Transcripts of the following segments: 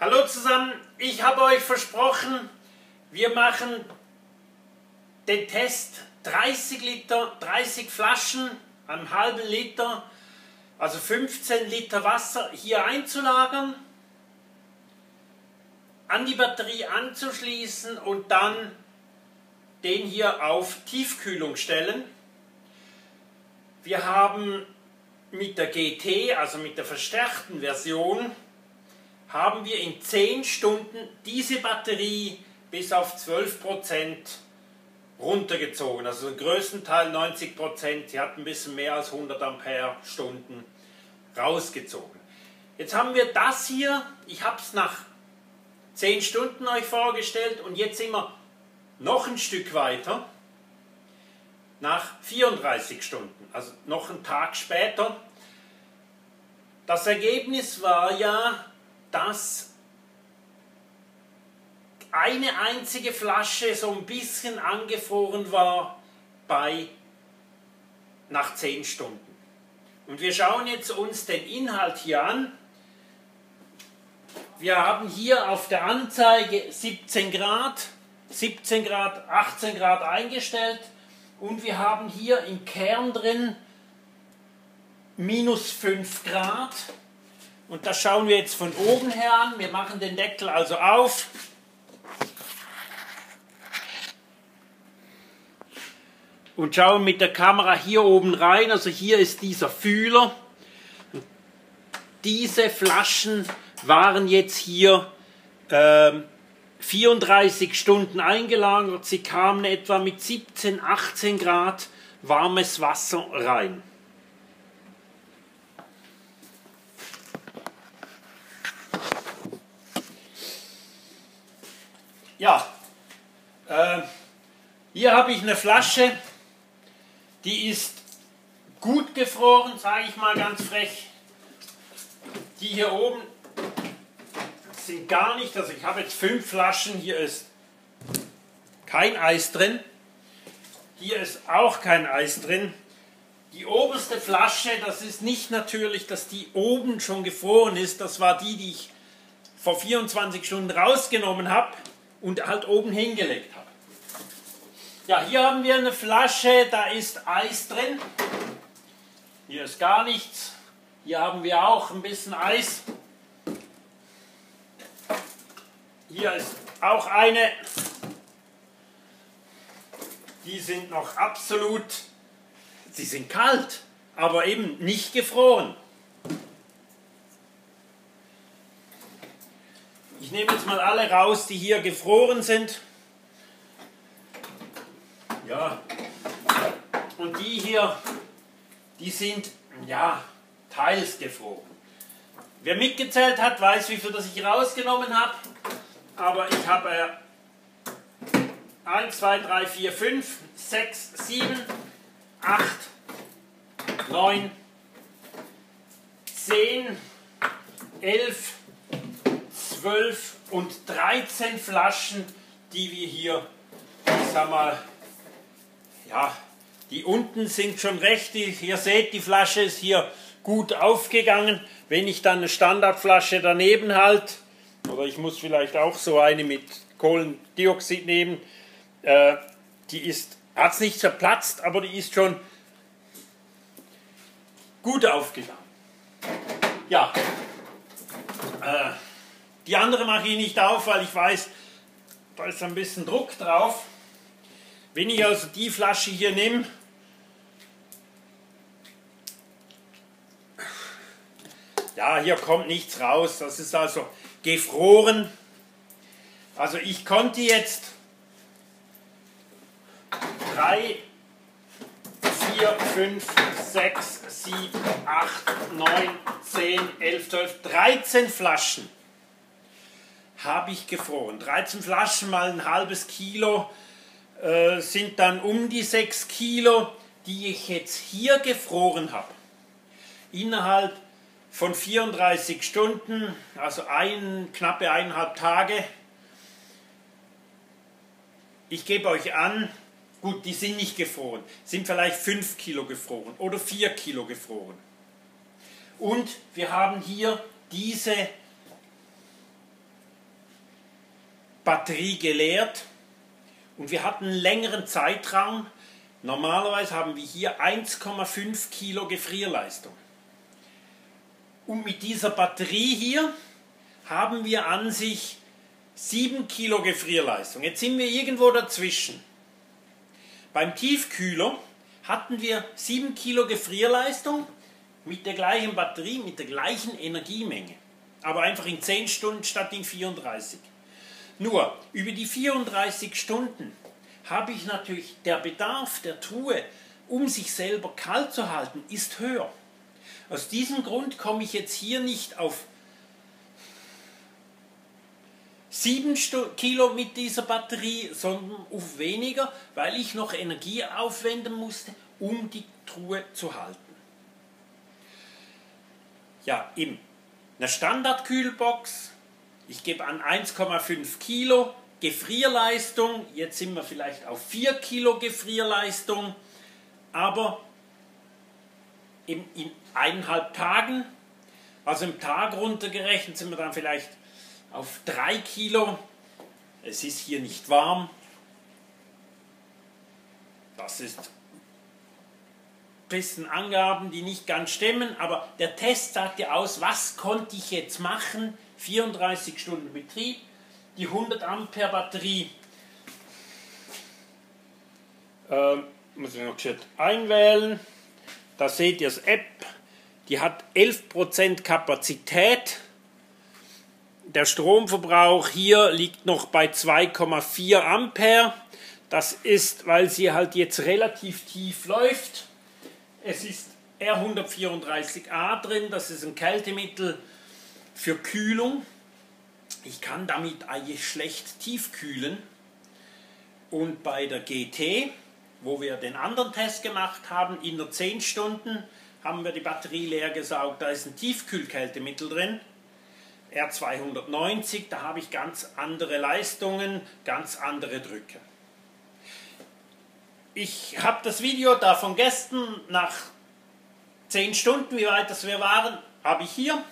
Hallo zusammen, ich habe euch versprochen, wir machen den Test 30 Liter, 30 Flaschen, einem halben Liter, also 15 Liter Wasser hier einzulagern, an die Batterie anzuschließen und dann den hier auf Tiefkühlung stellen. Wir haben mit der GT, also mit der verstärkten Version, haben wir in 10 Stunden diese Batterie bis auf 12% runtergezogen. Also den größten Teil 90%, sie hat ein bisschen mehr als 100 Ampere-Stunden rausgezogen. Jetzt haben wir das hier, ich habe es nach 10 Stunden euch vorgestellt und jetzt sind wir noch ein Stück weiter, nach 34 Stunden, also noch einen Tag später. Das Ergebnis war ja, dass eine einzige Flasche so ein bisschen angefroren war bei nach 10 Stunden. Und wir schauen jetzt uns den Inhalt hier an. Wir haben hier auf der Anzeige 17 Grad, 17 Grad, 18 Grad eingestellt und wir haben hier im Kern drin minus 5 Grad. Und das schauen wir jetzt von oben her an. Wir machen den Deckel also auf. Und schauen mit der Kamera hier oben rein. Also hier ist dieser Fühler. Diese Flaschen waren jetzt hier äh, 34 Stunden eingelagert. Sie kamen etwa mit 17, 18 Grad warmes Wasser rein. Ja, äh, hier habe ich eine Flasche, die ist gut gefroren, sage ich mal ganz frech. Die hier oben sind gar nicht, also ich habe jetzt fünf Flaschen, hier ist kein Eis drin, hier ist auch kein Eis drin. Die oberste Flasche, das ist nicht natürlich, dass die oben schon gefroren ist, das war die, die ich vor 24 Stunden rausgenommen habe und halt oben hingelegt habe. Ja, hier haben wir eine Flasche, da ist Eis drin. Hier ist gar nichts. Hier haben wir auch ein bisschen Eis. Hier ist auch eine. Die sind noch absolut, sie sind kalt, aber eben nicht gefroren. Ich nehme jetzt mal alle raus, die hier gefroren sind. Ja. Und die hier, die sind, ja, teils gefroren. Wer mitgezählt hat, weiß, wie viel das ich rausgenommen habe. Aber ich habe äh, 1, 2, 3, 4, 5, 6, 7, 8, 9, 10, 11, 12 und 13 Flaschen, die wir hier, ich sag mal, ja, die unten sind schon recht, ihr seht, die Flasche ist hier gut aufgegangen. Wenn ich dann eine Standardflasche daneben halte, oder ich muss vielleicht auch so eine mit Kohlendioxid nehmen, äh, die ist, hat es nicht zerplatzt, aber die ist schon gut aufgegangen. Ja, äh, die andere mache ich nicht auf, weil ich weiß, da ist ein bisschen Druck drauf. Wenn ich also die Flasche hier nehme, ja, hier kommt nichts raus. Das ist also gefroren. Also ich konnte jetzt 3, 4, 5, 6, 7, 8, 9, 10, 11, 12, 13 Flaschen habe ich gefroren. 13 Flaschen mal ein halbes Kilo äh, sind dann um die 6 Kilo, die ich jetzt hier gefroren habe. Innerhalb von 34 Stunden, also ein, knappe eineinhalb Tage. Ich gebe euch an, gut, die sind nicht gefroren, sind vielleicht 5 Kilo gefroren oder 4 Kilo gefroren. Und wir haben hier diese Batterie geleert und wir hatten einen längeren Zeitraum. Normalerweise haben wir hier 1,5 Kilo Gefrierleistung. Und mit dieser Batterie hier haben wir an sich 7 Kilo Gefrierleistung. Jetzt sind wir irgendwo dazwischen. Beim Tiefkühler hatten wir 7 Kilo Gefrierleistung mit der gleichen Batterie, mit der gleichen Energiemenge. Aber einfach in 10 Stunden statt in 34. Nur, über die 34 Stunden habe ich natürlich, der Bedarf der Truhe, um sich selber kalt zu halten, ist höher. Aus diesem Grund komme ich jetzt hier nicht auf 7 Kilo mit dieser Batterie, sondern auf weniger, weil ich noch Energie aufwenden musste, um die Truhe zu halten. Ja, in einer Standardkühlbox, ich gebe an 1,5 Kilo Gefrierleistung, jetzt sind wir vielleicht auf 4 Kilo Gefrierleistung, aber in, in eineinhalb Tagen, also im Tag runtergerechnet, sind wir dann vielleicht auf 3 Kilo. Es ist hier nicht warm. Das ist bisschen Angaben, die nicht ganz stimmen, aber der Test sagt ja aus, was konnte ich jetzt machen? 34 Stunden Betrieb, die 100 Ampere Batterie. Ähm, muss ich noch einwählen. Da seht ihr das App, die hat 11% Kapazität. Der Stromverbrauch hier liegt noch bei 2,4 Ampere. Das ist, weil sie halt jetzt relativ tief läuft. Es ist R134a drin, das ist ein Kältemittel für Kühlung. Ich kann damit eigentlich schlecht tief kühlen. Und bei der GT, wo wir den anderen Test gemacht haben, in der 10 Stunden haben wir die Batterie leer gesaugt. Da ist ein Tiefkühlkältemittel drin. R290, da habe ich ganz andere Leistungen, ganz andere Drücke. Ich habe das Video da von gestern nach 10 Stunden, wie weit das wir waren, habe ich hier.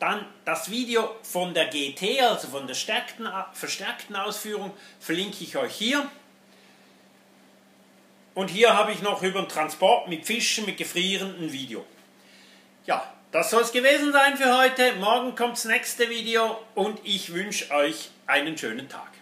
Dann das Video von der GT, also von der verstärkten Ausführung, verlinke ich euch hier. Und hier habe ich noch über den Transport mit Fischen, mit Gefrieren ein Video. Ja, das soll es gewesen sein für heute. Morgen kommt das nächste Video und ich wünsche euch einen schönen Tag.